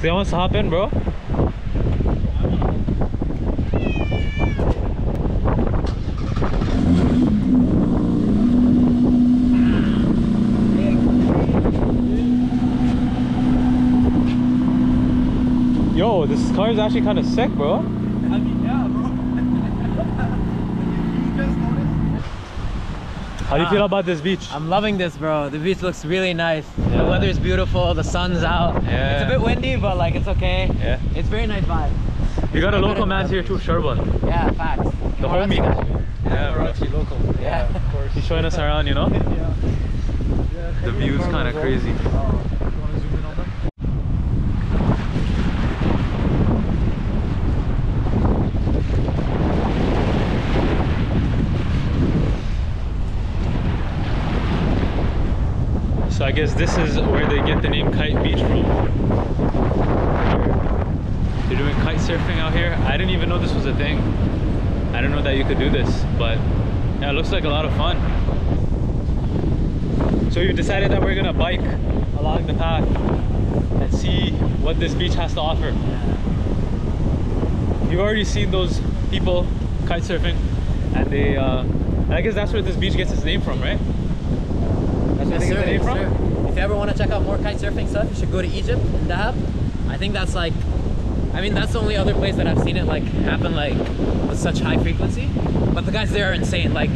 They wants to hop in, bro. Yo, this car is actually kind of sick, bro. I mean, yeah, bro. you guys notice? How do you feel about this beach? I'm loving this, bro. The beach looks really nice. Yeah. The is beautiful. The sun's out. Yeah. It's a bit windy, but like it's okay. Yeah. It's very nice vibe. You got a local man here too, Sherban. Yeah, facts. The homie. Yeah, bro. actually local. Yeah. of course. He's showing us around, you know? Yeah. yeah The view's kind of crazy. Uh, you want to zoom in on them? So I guess this is where they get the name Kite Beach from. They're doing kite surfing out here. I didn't even know this was a thing. I didn't know that you could do this, but yeah, it looks like a lot of fun. So you decided that we're gonna bike along the path and see what this beach has to offer. You've already seen those people kite surfing, and they, uh, I guess that's where this beach gets its name from, right? That's where Yes, sir, from. If you ever want to check out more kite surfing stuff, you should go to Egypt and Dahab. I think that's like, I mean, that's the only other place that I've seen it like happen like with such high frequency. But the guys there are insane. Like,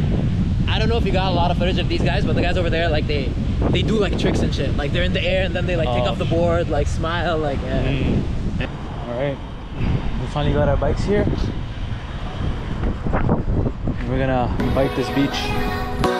I don't know if you got a lot of footage of these guys, but the guys over there, like they, they do like tricks and shit. Like they're in the air and then they like take Oh. off the board, like smile, like. Yeah. Mm. All right, we finally got our bikes here. We're gonna bike this beach.